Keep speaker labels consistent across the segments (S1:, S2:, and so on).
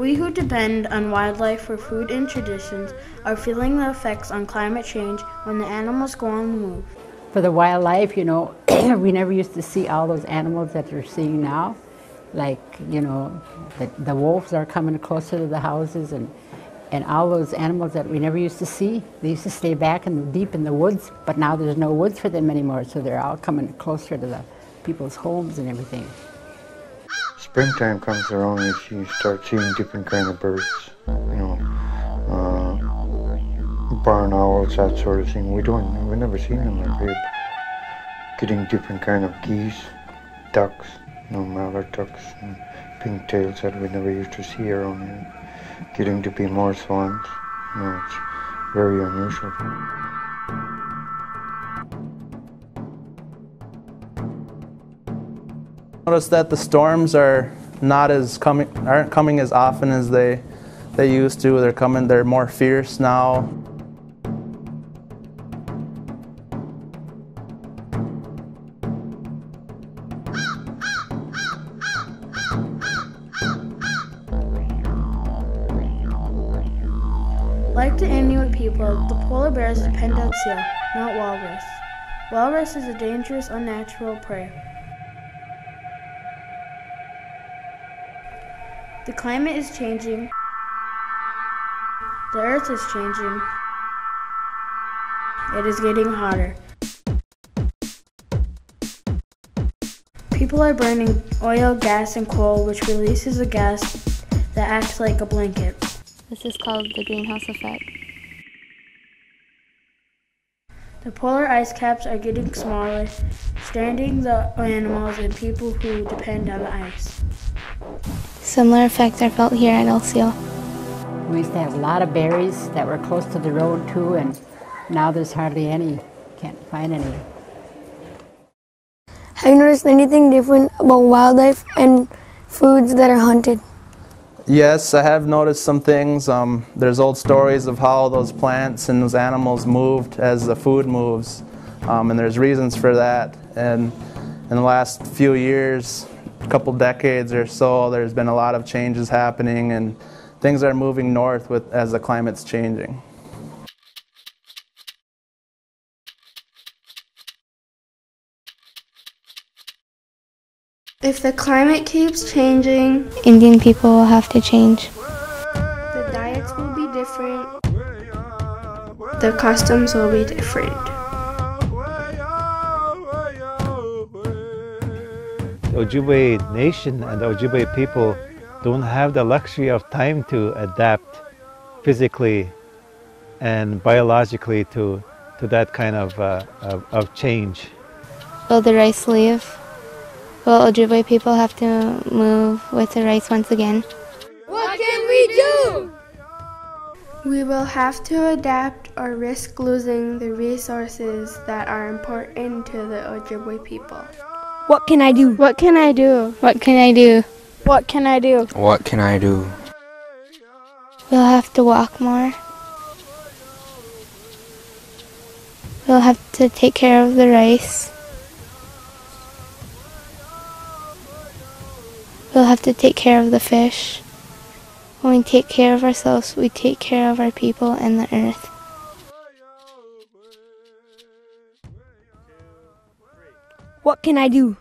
S1: We who depend on wildlife for food and traditions are feeling the effects on climate change when the animals go on the move.
S2: For the wildlife, you know, we never used to see all those animals that you're seeing now. Like, you know, the, the wolves are coming closer to the houses and, and all those animals that we never used to see. They used to stay back in deep in the woods, but now there's no woods for them anymore, so they're all coming closer to the people's homes and everything.
S3: Springtime comes around and you start seeing different kind of birds, you know, uh, barn owls, that sort of thing. We don't, we've never seen them up here. Getting different kind of geese, ducks, you know, mallard ducks, and pintails that we never used to see around here. Getting to be more swans, you know, it's very unusual.
S4: Notice that the storms are not as coming aren't coming as often as they they used to. They're coming they're more fierce now.
S1: Like the Inuit people, the polar bears depend on seal, not walrus. Walrus is a dangerous, unnatural prey. The climate is changing. The earth is changing. It is getting hotter. People are burning oil, gas, and coal, which releases a gas that acts like a blanket.
S5: This is called the greenhouse effect.
S1: The polar ice caps are getting smaller, stranding the animals and people who depend on the ice.
S5: Similar effects are felt here at LCO.
S2: We used to have a lot of berries that were close to the road too, and now there's hardly any. Can't find any.
S6: Have you noticed anything different about wildlife and foods that are hunted?
S4: Yes, I have noticed some things. Um, there's old stories of how those plants and those animals moved as the food moves, um, and there's reasons for that. And in the last few years, a couple decades or so, there's been a lot of changes happening, and things are moving north with as the climate's changing.
S7: If the climate keeps changing,
S5: Indian people will have to change.
S7: the diets will be different, the customs will be different.
S8: Ojibwe nation and the Ojibwe people don't have the luxury of time to adapt physically and biologically to, to that kind of, uh, of, of change.
S5: Will the rice leave? Will Ojibwe people have to move with the rice once again?
S6: What can we do?
S7: We will have to adapt or risk losing the resources that are important to the Ojibwe people.
S6: What can I do?
S7: What can I do?
S5: What can I do?
S7: What can I do?
S9: What can I do?
S5: We'll have to walk more. We'll have to take care of the rice. We'll have to take care of the fish. When we take care of ourselves, we take care of our people and the earth.
S6: What can I do?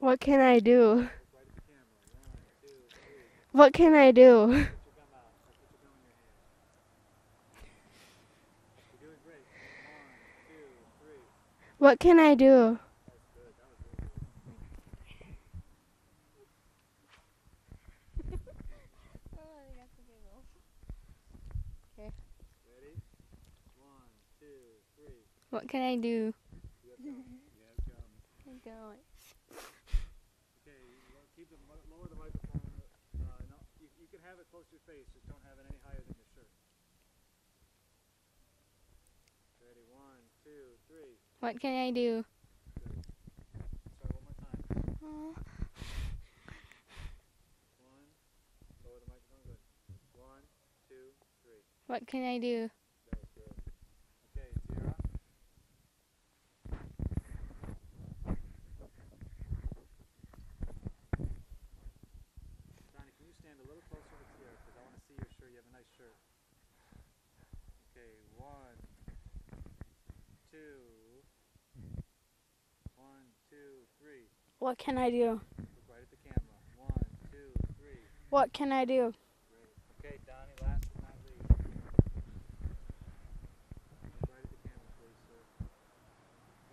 S7: What can I do? What can I do? What can I do?
S5: What can I do?
S10: Keep the lower the microphone. No, you, you can have it close to your face, just don't have it any higher than your shirt. Ready? One, two, three.
S5: What can I do?
S10: Sorry, one more time. One. Lower the microphone. Good. One, two, three.
S5: What can I do?
S10: That was good. Okay, zero. shirt. Okay, one, two, one, two, three.
S1: What can I do?
S10: Look right at the camera. One, two, three.
S1: What can I do?
S10: Great. Okay, Donnie, last but not least. Look right at the camera, please, sir.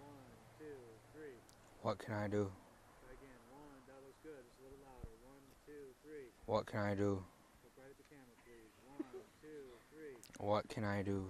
S10: One, two, three.
S9: What can I do?
S10: Try again. One, that looks good. Just a little louder. One, two, three.
S9: What can I do?
S10: Look right at the camera, please. One, two, three.
S9: What can I do?